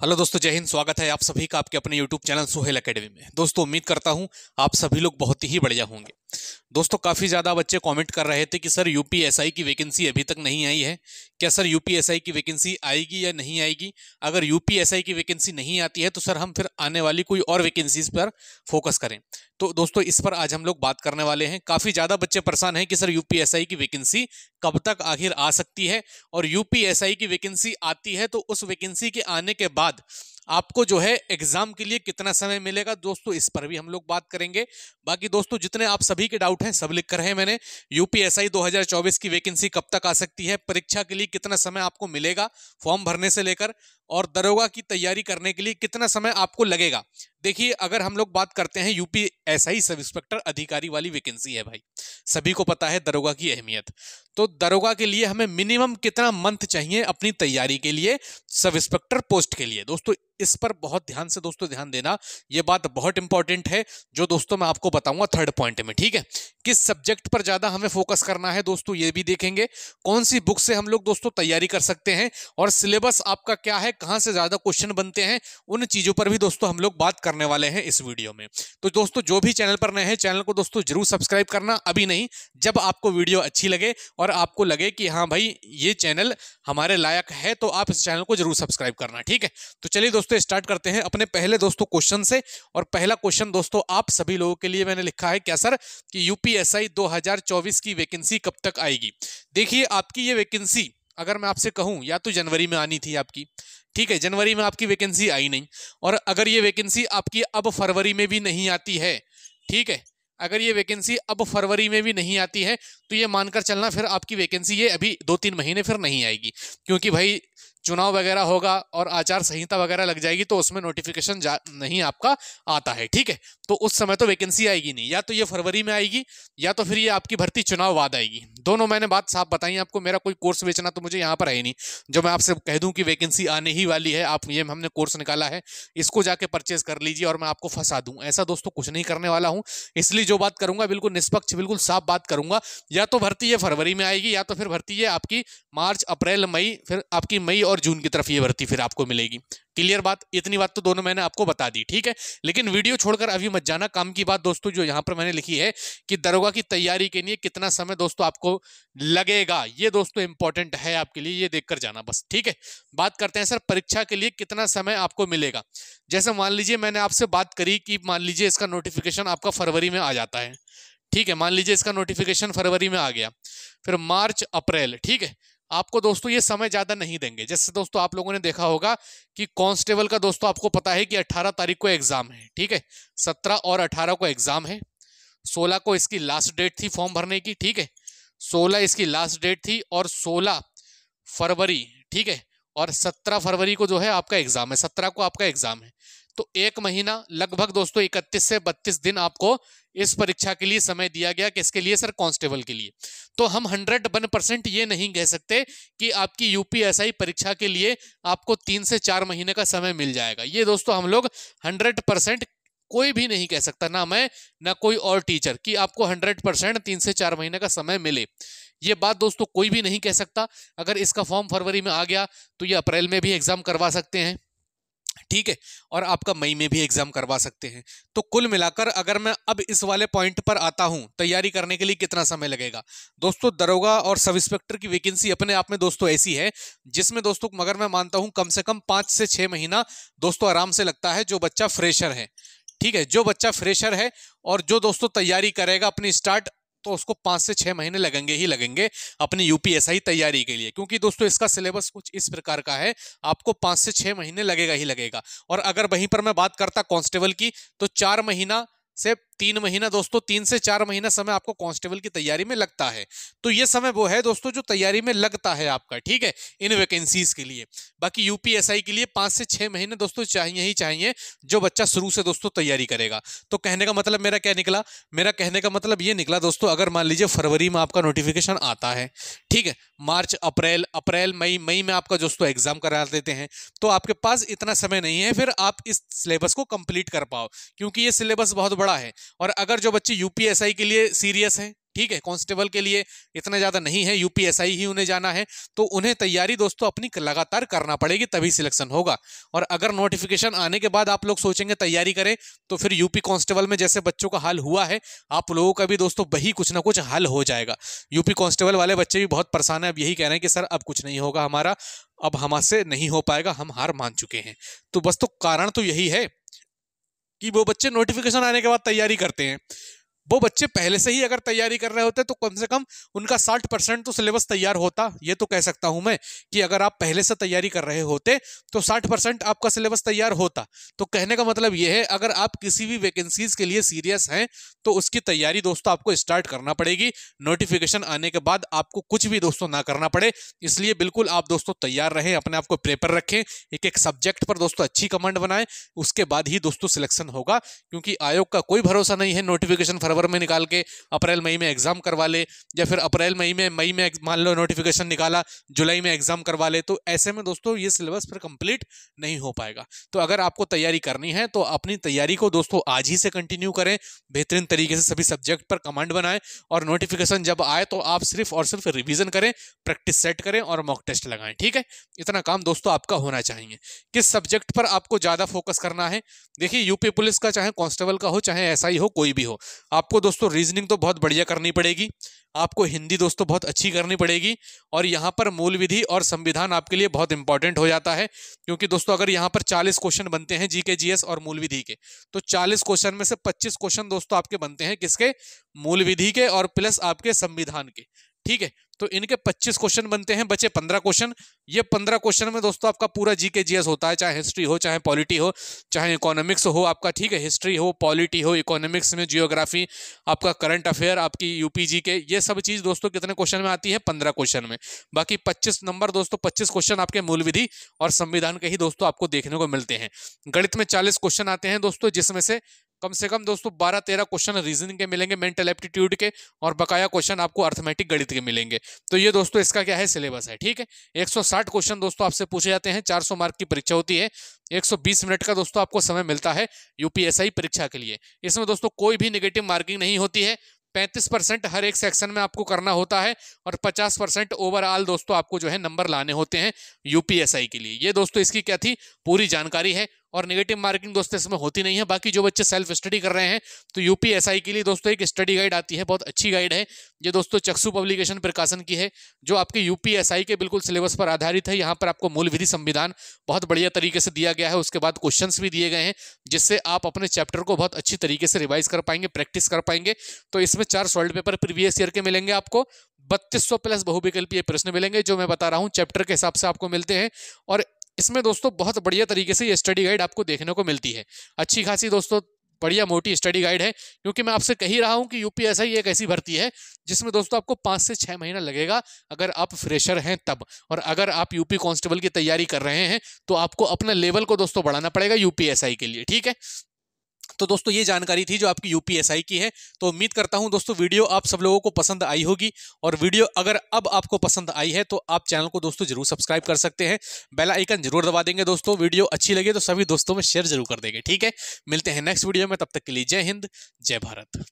Hello दोस्तों, जय हिंद, स्वागत है आप सभी का आपके अपने यूट्यूब चैनल सोहेल एकेडमी में। दोस्तों, उम्मीद करता हूँ आप सभी लोग बहुत ही बढ़िया होंगे। दोस्तों, काफ़ी ज़्यादा बच्चे कमेंट कर रहे थे कि, सर यूपीएसआई की वैकेंसी अभी तक नहीं आई है। क्या, सर यूपीएसआई की वैकेंसी आएगी या नहीं आएगी? अगर यूपीएसआई की वैकेंसी नहीं आती है तो सर, हम फिर आने वाली कोई और वैकेंसीज पर फोकस करें। तो दोस्तों, इस पर आज हम लोग बात करने वाले हैं। काफ़ी ज़्यादा बच्चे परेशान हैं कि, सर यूपीएसआई की वैकेंसी कब तक आखिर आ सकती है? और यूपीएसआई की वैकेंसी आती है तो उस वैकेंसी के आने के बाद आपको जो है एग्ज़ाम के लिए कितना समय मिलेगा? दोस्तों, इस पर भी हम लोग बात करेंगे। बाकी दोस्तों, जितने आप सभी के डाउट हैं, सब लिख कर रहे हैं मैंने। यूपीएसआई 2024 की वैकेंसी कब तक आ सकती है? परीक्षा के लिए कितना समय आपको मिलेगा? फॉर्म भरने से लेकर और दरोगा की तैयारी करने के लिए कितना समय आपको लगेगा? देखिए, अगर हम लोग बात करते हैं, यूपी एसआई सब इंस्पेक्टर अधिकारी वाली वैकेंसी है भाई। सभी को पता है दरोगा की अहमियत। तो दरोगा के लिए हमें मिनिमम कितना मंथ चाहिए अपनी तैयारी के लिए, सब इंस्पेक्टर पोस्ट के लिए? दोस्तों, इस पर बहुत ध्यान से दोस्तों ध्यान देना। ये बात बहुत इंपॉर्टेंट है, जो दोस्तों मैं आपको बताऊँगा थर्ड पॉइंट में, ठीक है? किस सब्जेक्ट पर ज़्यादा हमें फोकस करना है दोस्तों, ये भी देखेंगे। कौन सी बुक से हम लोग दोस्तों तैयारी कर सकते हैं और सिलेबस आपका क्या है कहाँ से ज़्यादा क्वेश्चन बनते हैं, उन चीज़ों पर भी दोस्तों हम लोग बात करने वाले हैं इस वीडियो में। तो दोस्तों, जो भी चैनल पर नए हैं, चैनल को दोस्तों ज़रूर सब्सक्राइब करना। अभी नहीं, जब आपको वीडियो अच्छी लगे और आपको लगे कि हाँ भाई, ये चैनल हमारे लायक है तो आप इस चैनल को ज़रूर सब्सक्राइब करना, ठीक है? तो चलिए दोस्तों, स्टार्ट करते हैं अपने पहले दोस्तों क्वेश्चन से। और पहला क्वेश्चन दोस्तों, आप सभी लोगों के लिए मैंने लिखा है क्या, सर? कि यूपीएसआई 2024 की वैकेंसी कब तक आएगी? देखिए, आपकी ये वैकेंसी अगर मैं आपसे कहूँ, या तो जनवरी में आनी थी आपकी, ठीक है, जनवरी में आपकी वैकेंसी आई नहीं, और अगर ये वैकेंसी आपकी अब फरवरी में भी नहीं आती है, ठीक है, अगर ये वैकेंसी अब फरवरी में भी नहीं आती है तो ये मानकर चलना फिर आपकी वैकेंसी ये अभी दो तीन महीने फिर नहीं आएगी, क्योंकि भाई चुनाव वगैरह होगा और आचार संहिता वगैरह लग जाएगी तो उसमें नोटिफिकेशन जा, नहीं आपका आता है, ठीक है? तो उस समय तो वैकेंसी आएगी नहीं, या तो ये फरवरी में आएगी, या तो फिर ये आपकी भर्ती चुनाव बाद आएगी। दोनों मैंने बात साफ़ बताई आपको, मेरा कोई कोर्स बेचना तो मुझे यहाँ पर है नहीं। जो मैं आपसे कह दूँ कि वैकेंसी आने ही वाली है, आप ये हमने कोर्स निकाला है, इसको जाके परचेज कर लीजिए और मैं आपको फंसा दूँ। ऐसा दोस्तों कुछ नहीं करने वाला हूँ, इसलिए जो बात करूँगा बिल्कुल निष्पक्ष, बिल्कुल साफ़ बात करूँगा, या तो भर्ती ये फरवरी में आएगी, या तो फिर भर्ती ये आपकी मार्च, अप्रैल, मई, फिर आपकी मई और जून की तरफ़ ये भर्ती फिर आपको मिलेगी। क्लियर बात? इतनी बात तो दोनों मैंने आपको बता दी, ठीक है? लेकिन वीडियो छोड़कर अभी मत जाना। काम की बात दोस्तों, जो यहाँ पर मैंने लिखी है कि दरोगा की तैयारी के लिए कितना समय दोस्तों आपको लगेगा, ये दोस्तों इंपॉर्टेंट है आपके लिए, ये देखकर जाना बस, ठीक है? बात करते हैं सर, परीक्षा के लिए कितना समय आपको मिलेगा? जैसे मान लीजिए मैंने आपसे बात करी कि मान लीजिए इसका नोटिफिकेशन आपका फरवरी में आ जाता है, ठीक है? मान लीजिए इसका नोटिफिकेशन फरवरी में आ गया, फिर मार्च, अप्रैल, ठीक है? आपको दोस्तों ये समय ज़्यादा नहीं देंगे। जैसे दोस्तों आप लोगों ने देखा होगा कि कांस्टेबल का दोस्तों आपको पता है कि 18 तारीख को एग्ज़ाम है, ठीक है? 17 और 18 को एग्ज़ाम है। 16 को इसकी लास्ट डेट थी फॉर्म भरने की, ठीक है? 16 इसकी लास्ट डेट थी और 16 फरवरी, ठीक है? और 17 फरवरी को जो है आपका एग्ज़ाम है 17 को आपका एग्ज़ाम है। तो एक महीना, लगभग दोस्तों इकतीस से बत्तीस दिन आपको इस परीक्षा के लिए समय दिया गया किसके लिए? सर, कांस्टेबल के लिए। तो हम हंड्रेड वन परसेंट ये नहीं कह सकते कि आपकी यूपीएसआई परीक्षा के लिए आपको तीन से चार महीने का समय मिल जाएगा। ये दोस्तों हम लोग हंड्रेड परसेंट कोई भी नहीं कह सकता, ना मैं, ना कोई और टीचर, कि आपको हंड्रेड परसेंट तीन से चार महीने का समय मिले। ये बात दोस्तों कोई भी नहीं कह सकता। अगर इसका फॉर्म फरवरी में आ गया तो ये अप्रैल में भी एग्ज़ाम करवा सकते हैं। ठीक है? और आपका मई में भी एग्ज़ाम करवा सकते हैं। तो कुल मिलाकर अगर मैं अब इस वाले पॉइंट पर आता हूँ, तैयारी करने के लिए कितना समय लगेगा? दोस्तों, दरोगा और सब इंस्पेक्टर की वैकेंसी अपने आप में दोस्तों ऐसी है, जिसमें दोस्तों, मगर मैं मानता हूँ कम से कम पाँच से छह महीना दोस्तों आराम से लगता है, जो बच्चा फ्रेशर है। ठीक है? जो बच्चा फ्रेशर है और जो दोस्तों तैयारी करेगा अपनी स्टार्ट तो उसको पाँच से छः महीने लगेंगे ही लगेंगे अपनी यूपीएसआई तैयारी के लिए। क्योंकि दोस्तों, इसका सिलेबस कुछ इस प्रकार का है, आपको पाँच से छः महीने लगेगा ही लगेगा। और अगर वहीं पर मैं बात करता कॉन्स्टेबल की तो चार महीना से तीन महीना, दोस्तों, तीन से चार महीना समय आपको कांस्टेबल की तैयारी में लगता है। तो ये समय वो है, दोस्तों, जो तैयारी में लगता है आपका, ठीक है? इन वैकेंसीज के लिए। बाकी यूपीएसआई के लिए पाँच से छह महीने, दोस्तों, चाहिए ही चाहिए, जो बच्चा शुरू से, दोस्तों, तैयारी करेगा। तो कहने का मतलब मेरा क्या निकला? मेरा कहने का मतलब ये निकला, दोस्तों, अगर मान लीजिए फरवरी में आपका नोटिफिकेशन आता है, ठीक है? मार्च, अप्रैल अप्रैल, मई मई में आपका, दोस्तों एग्ज़ाम करा देते हैं तो आपके पास इतना समय नहीं है, फिर आप इस सिलेबस को कंप्लीट कर पाओ, क्योंकि ये सिलेबस बहुत बड़ा है। और अगर जो बच्चे यूपीएसआई के लिए सीरियस हैं, ठीक है कांस्टेबल के लिए इतना ज़्यादा नहीं है यूपीएसआई ही उन्हें जाना है तो उन्हें तैयारी दोस्तों अपनी लगातार करना पड़ेगी, तभी सिलेक्शन होगा। और अगर नोटिफिकेशन आने के बाद आप लोग सोचेंगे तैयारी करें तो फिर यूपी कांस्टेबल में जैसे बच्चों का हाल हुआ है, आप लोगों का भी दोस्तों वही कुछ ना कुछ हल हो जाएगा। यूपी कांस्टेबल वाले बच्चे भी बहुत परेशान है, अब यही कह रहे हैं कि, सर, अब कुछ नहीं होगा हमारा, अब हमसे नहीं हो पाएगा, हम हार मान चुके हैं। तो बस तो कारण तो यही है कि वो बच्चे नोटिफिकेशन आने के बाद तैयारी करते हैं। वो बच्चे पहले से ही अगर तैयारी कर रहे होते तो कम से कम उनका साठ परसेंट तो सिलेबस तैयार होता। ये तो कह सकता हूँ मैं कि अगर आप पहले से तैयारी कर रहे होते तो साठ परसेंट आपका सिलेबस तैयार होता। तो कहने का मतलब ये है, अगर आप किसी भी वैकेंसीज के लिए सीरियस हैं तो उसकी तैयारी दोस्तों आपको स्टार्ट करना पड़ेगी। नोटिफिकेशन आने के बाद आपको कुछ भी दोस्तों ना करना पड़े। इसलिए बिल्कुल आप दोस्तों तैयार रहें, अपने आप को प्रेपर रखें एक एक सब्जेक्ट पर दोस्तों अच्छी कमांड बनाएँ, उसके बाद ही दोस्तों सिलेक्शन होगा। क्योंकि आयोग का कोई भरोसा नहीं है, नोटिफिकेशन फरवरी में निकाल के अप्रैल, मई में एग्ज़ाम करवा ले, या फिर अप्रैल, मई में मई में मान लो नोटिफिकेशन निकाला, जुलाई में एग्ज़ाम करवा ले तो ऐसे में दोस्तों ये सिलेबस फिर कंप्लीट नहीं हो पाएगा। तो अगर आपको तैयारी करनी है तो अपनी तैयारी को दोस्तों आज ही से कंटिन्यू करें, बेहतरीन तरीके से सभी सब्जेक्ट पर कमांड बनाएँ, और नोटिफिकेशन जब आए तो आप सिर्फ़ और सिर्फ़ रिविजन करें प्रैक्टिस सेट करें, और मॉक टेस्ट लगाएँ, ठीक है? इतना काम दोस्तों आपका होना चाहिए। किस सब्जेक्ट पर आपको ज़्यादा फोकस करना है? देखिए यूपी पुलिस का चाहे कांस्टेबल का हो, चाहे ऐसा ही, कोई भी हो आपको दोस्तों रीजनिंग तो बहुत बढ़िया करनी पड़ेगी, आपको हिंदी दोस्तों बहुत अच्छी करनी पड़ेगी और यहाँ पर मूल विधि और संविधान आपके लिए बहुत इंपॉर्टेंट हो जाता है, क्योंकि दोस्तों अगर यहाँ पर 40 क्वेश्चन बनते हैं जीके जीएस और मूल विधि के तो 40 क्वेश्चन में से 25 क्वेश्चन दोस्तों आपके बनते हैं किसके? मूल विधि के और प्लस आपके संविधान के। ठीक है? तो इनके 25 क्वेश्चन बनते हैं, बचे 15 क्वेश्चन ये 15 क्वेश्चन में दोस्तों आपका पूरा जीके जीएस होता है, चाहे हिस्ट्री हो, चाहे पॉलिटी हो, चाहे इकोनॉमिक्स हो आपका, ठीक है? हिस्ट्री हो पॉलिटी हो इकोनॉमिक्स में जियोग्राफी आपका करंट अफेयर आपकी यूपी जी के ये सब चीज़ दोस्तों कितने क्वेश्चन में आती है? पंद्रह क्वेश्चन में। बाकी पच्चीस नंबर दोस्तों, पच्चीस क्वेश्चन आपके मूल विधि और संविधान के ही दोस्तों आपको देखने को मिलते हैं। गणित में चालीस क्वेश्चन आते हैं दोस्तों, जिसमें से कम से कम दोस्तों बारह तेरह क्वेश्चन रीजनिंग के मिलेंगे मेंटल एप्टीट्यूड के और बकाया क्वेश्चन आपको अर्थमेटिक गणित के मिलेंगे। तो ये दोस्तों, इसका क्या है सिलेबस है, ठीक है? 160 क्वेश्चन दोस्तों, आपसे पूछे जाते हैं 400 मार्क की परीक्षा होती है 120 मिनट का दोस्तों, आपको समय मिलता है यूपीएसआई परीक्षा के लिए। इसमें दोस्तों, कोई भी निगेटिव मार्किंग नहीं होती है, पैंतीस परसेंट हर एक सेक्शन में आपको करना होता है और पचास परसेंट ओवरऑल दोस्तों, आपको जो है नंबर लाने होते हैं यूपीएसआई के लिए। ये दोस्तों, इसकी क्या थी? पूरी जानकारी है। और नेगेटिव मार्किंग दोस्तों इसमें होती नहीं है। बाकी जो बच्चे सेल्फ स्टडी कर रहे हैं तो यूपीएसआई के लिए दोस्तों एक स्टडी गाइड आती है, बहुत अच्छी गाइड है। ये दोस्तों चक्षु पब्लिकेशन प्रकाशन की है, जो आपके यूपीएसआई के बिल्कुल सिलेबस पर आधारित है। यहाँ पर आपको मूल विधि संविधान बहुत बढ़िया तरीके से दिया गया है। उसके बाद क्वेश्चन भी दिए गए हैं, जिससे आप अपने चैप्टर को बहुत अच्छी तरीके से रिवाइज कर पाएँगे प्रैक्टिस कर पाएँगे। तो इसमें चार सॉल्ट पेपर प्रीवियस ईयर के मिलेंगे आपको। बत्तीस प्लस बहुविकल्पीय प्रश्न मिलेंगे, जो मैं बता रहा हूँ चैप्टर के हिसाब से आपको मिलते हैं। और इसमें दोस्तों बहुत बढ़िया तरीके से ये स्टडी गाइड आपको देखने को मिलती है। अच्छी खासी दोस्तों बढ़िया मोटी स्टडी गाइड है, क्योंकि मैं आपसे कही रहा हूँ कि यूपीएसआई एक ऐसी भर्ती है, जिसमें दोस्तों आपको पाँच से छः महीना लगेगा अगर आप फ्रेशर हैं तब। और अगर आप यूपी कांस्टेबल की तैयारी कर रहे हैं तो आपको अपना लेवल को दोस्तों बढ़ाना पड़ेगा यूपीएसआई के लिए, ठीक है? तो दोस्तों, ये जानकारी थी जो आपकी यूपीएसआई की है। तो उम्मीद करता हूँ दोस्तों, वीडियो आप सब लोगों को पसंद आई होगी। और वीडियो अगर अब आपको पसंद आई है तो आप चैनल को दोस्तों ज़रूर सब्सक्राइब कर सकते हैं। बेल आइकन ज़रूर दबा देंगे दोस्तों, वीडियो अच्छी लगे तो सभी दोस्तों में शेयर ज़रूर कर देंगे, ठीक है? मिलते हैं नेक्स्ट वीडियो में, तब तक के लिए जय हिंद, जय भारत।